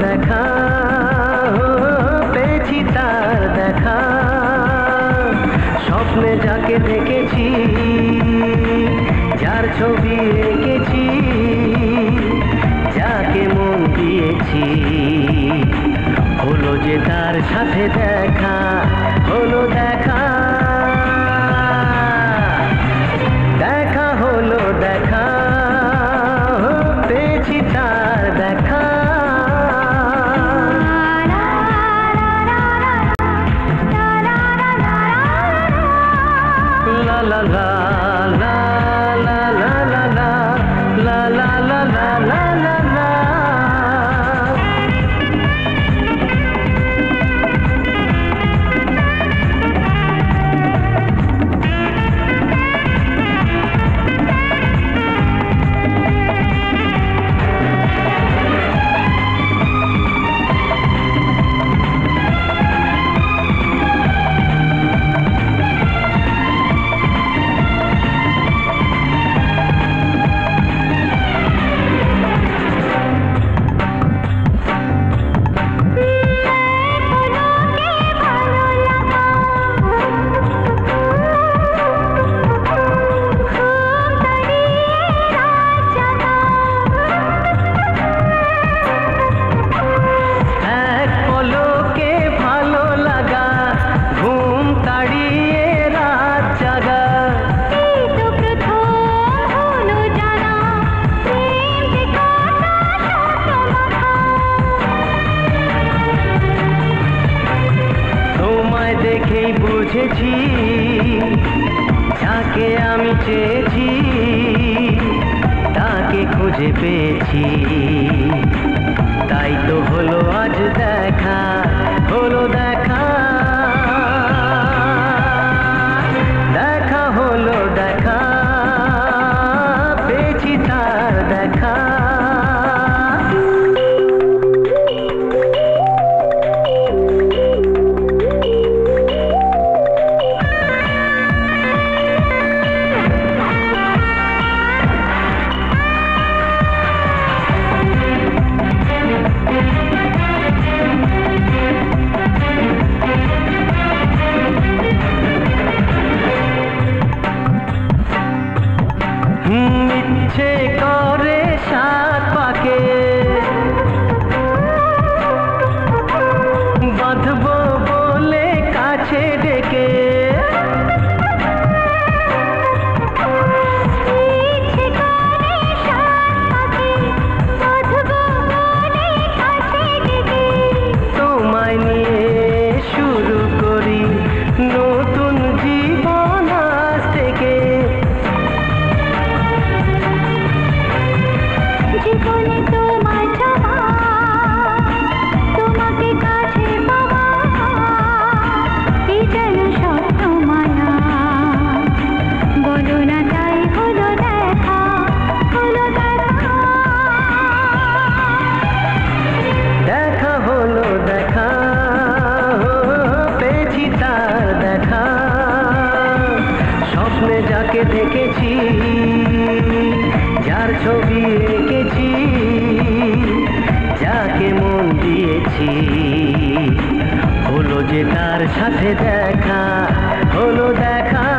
দেখা পেয়েছি তার দেখা। স্বপ্নে যাকে দেখেছি, যার ছবি যাকে দিয়েছি। হলো যে তার সাথে দেখা, হলো দেখা। দেখা হলো দেখা, পেয়েছি তার দেখা। la la বুঝেছি যাকে আমি চেয়েছি তাকে খুঁজে পেয়েছি। দেখেছি যার ছবি এঁকেছি যাকে মন দিয়েছি। হলো যে তার সাথে দেখা হলো দেখা